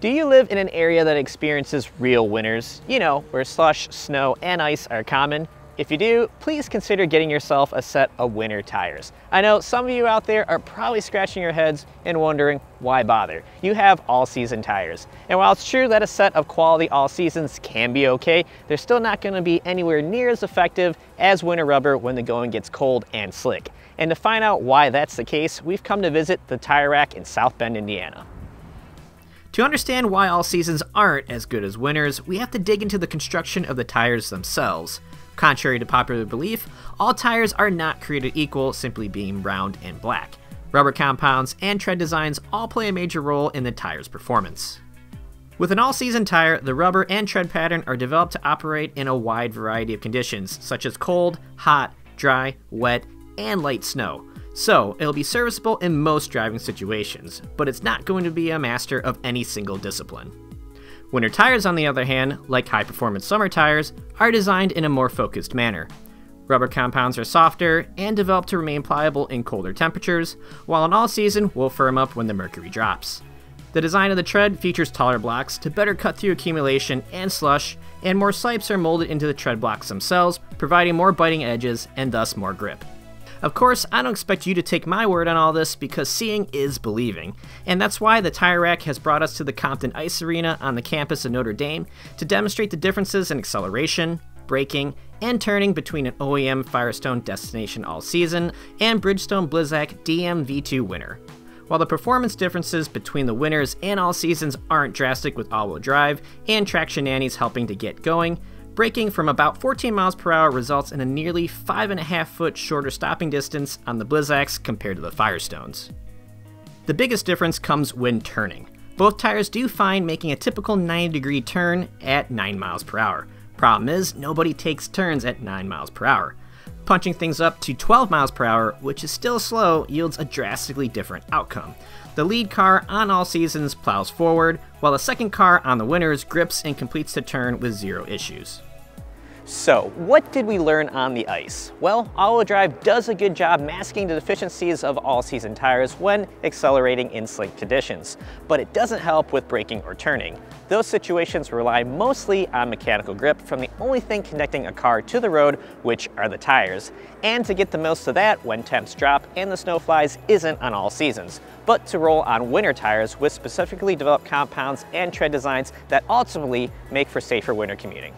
Do you live in an area that experiences real winters? You know, where slush, snow, and ice are common? If you do, please consider getting yourself a set of winter tires. I know some of you out there are probably scratching your heads and wondering why bother. You have all season tires. And while it's true that a set of quality all seasons can be okay, they're still not gonna be anywhere near as effective as winter rubber when the going gets cold and slick. And to find out why that's the case, we've come to visit the Tire Rack in South Bend, Indiana. To understand why all seasons aren't as good as winters, we have to dig into the construction of the tires themselves. Contrary to popular belief, all tires are not created equal, simply being round and black. Rubber compounds and tread designs all play a major role in the tire's performance. With an all-season tire, the rubber and tread pattern are developed to operate in a wide variety of conditions, such as cold, hot, dry, wet, and light snow, so it'll be serviceable in most driving situations, but it's not going to be a master of any single discipline. Winter tires, on the other hand, like high performance summer tires, are designed in a more focused manner. Rubber compounds are softer and developed to remain pliable in colder temperatures, while an all season will firm up when the mercury drops. The design of the tread features taller blocks to better cut through accumulation and slush, and more sipes are molded into the tread blocks themselves, providing more biting edges and thus more grip. Of course, I don't expect you to take my word on all this because seeing is believing, and that's why the Tire Rack has brought us to the Compton Ice Arena on the campus of Notre Dame to demonstrate the differences in acceleration, braking, and turning between an OEM Firestone Destination All Season and Bridgestone Blizzak DM V2 Winter. While the performance differences between the winners and all seasons aren't drastic with all-wheel drive and traction nannies helping to get going, Braking from about 14 miles per hour results in a nearly 5.5 foot shorter stopping distance on the Blizzaks compared to the Firestones. The biggest difference comes when turning. Both tires do fine making a typical 90 degree turn at 9 miles per hour. Problem is, nobody takes turns at 9 miles per hour. Punching things up to 12 miles per hour, which is still slow, yields a drastically different outcome. The lead car on all seasons plows forward, while the second car on the winners grips and completes the turn with zero issues. So, what did we learn on the ice? Well, all-wheel drive does a good job masking the deficiencies of all-season tires when accelerating in slick conditions, but it doesn't help with braking or turning. Those situations rely mostly on mechanical grip from the only thing connecting a car to the road, which are the tires. And to get the most of that when temps drop and the snow flies isn't on all seasons, but to roll on winter tires with specifically developed compounds and tread designs that ultimately make for safer winter commuting.